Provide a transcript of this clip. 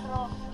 cuatro.